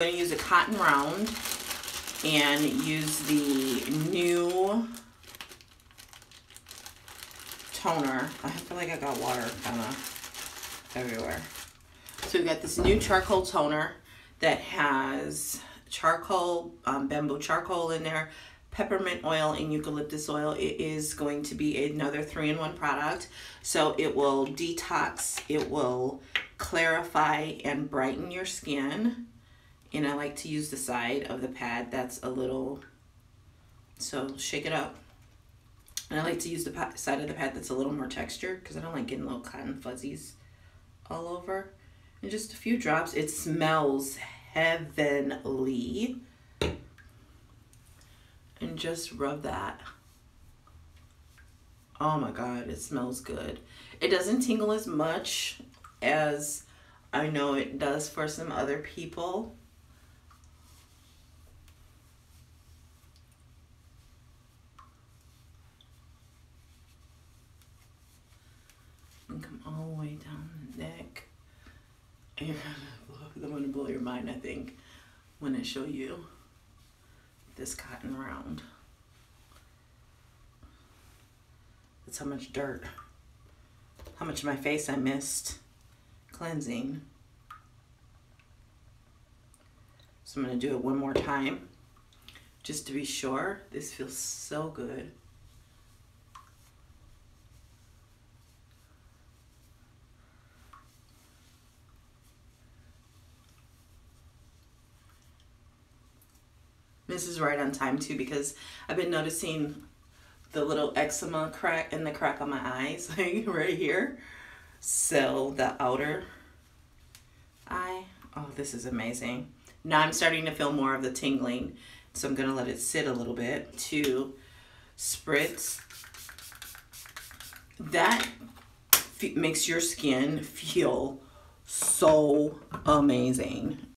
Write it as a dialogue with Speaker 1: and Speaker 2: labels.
Speaker 1: I'm gonna use a cotton round and use the new toner. I feel like I got water kind of everywhere. So we got this new charcoal toner that has charcoal, um, bamboo charcoal in there, peppermint oil and eucalyptus oil. It is going to be another three-in-one product. So it will detox, it will clarify and brighten your skin. And I like to use the side of the pad that's a little, so shake it up. And I like to use the side of the pad that's a little more textured because I don't like getting little cotton fuzzies all over. And just a few drops. It smells heavenly. And just rub that. Oh my God, it smells good. It doesn't tingle as much as I know it does for some other people. And come all the down the neck. And I'm gonna blow your mind, I think, when I show you this cotton round. That's how much dirt, how much of my face I missed cleansing. So I'm gonna do it one more time just to be sure. This feels so good. This is right on time too because I've been noticing the little eczema crack in the crack on my eyes like right here. So the outer eye, oh, this is amazing. Now I'm starting to feel more of the tingling. So I'm gonna let it sit a little bit to spritz. That makes your skin feel so amazing.